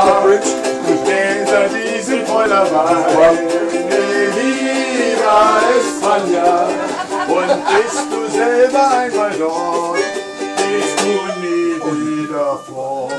España, desde diesen Feuerwein. Viva España, und bist du selber einmal dort, bist du nie wieder fort.